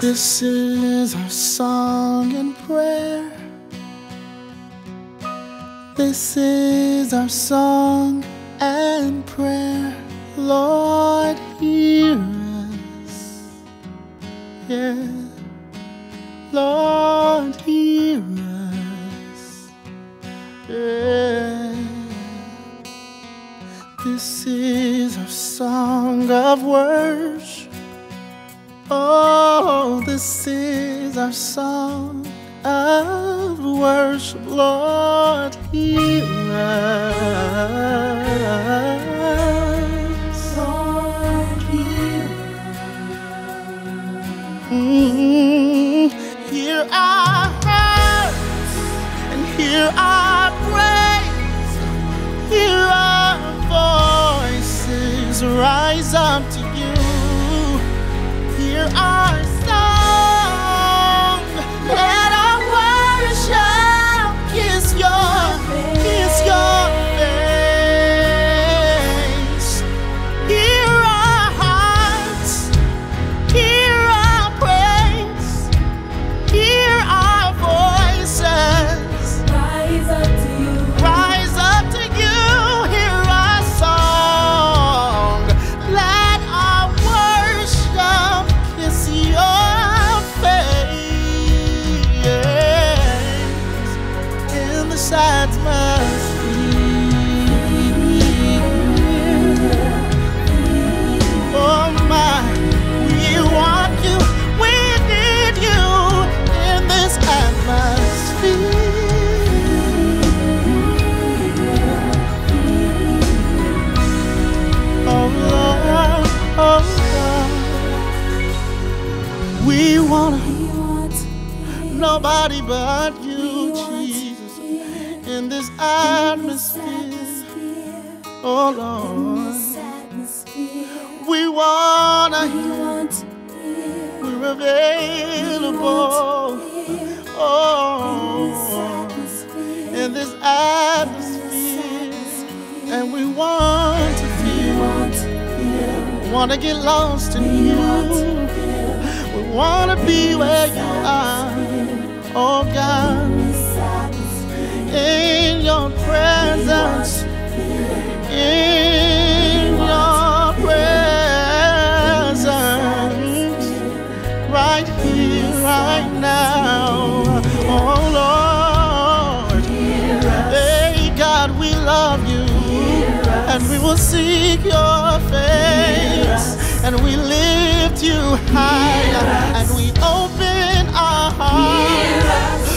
This is our song and prayer. This is our song and prayer. Lord, hear us. Yeah. Lord, hear us. Yeah. This is our song of worship. Oh, this is our song of worship. Lord, hear us. Lord, hear Mm, Hear our hearts and hear our praise. Hear our voices rise up to you. Hear our in the atmosphere. Oh my, we want you, we need you in this atmosphere. Oh Lord, oh Lord, we want nobody but you in this atmosphere. Oh Lord, we wanna hear. We're available. Oh, in this atmosphere, and we want to feel, We want to get lost in you. We want to be where you are, oh God, presence, in your presence, right here, right now, oh Lord. Hey God, we love you, and we will seek your face, and we lift you high, and we open our hearts.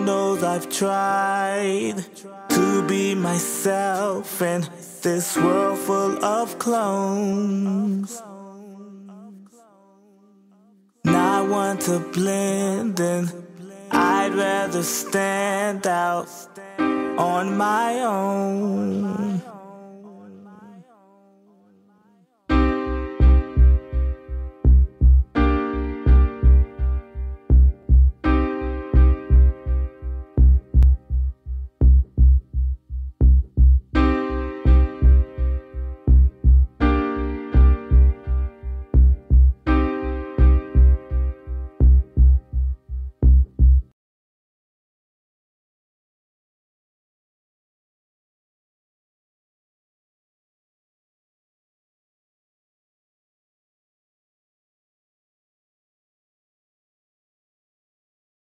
Knows I've tried to be myself in this world full of clones. Not want to blend in, I'd rather stand out on my own.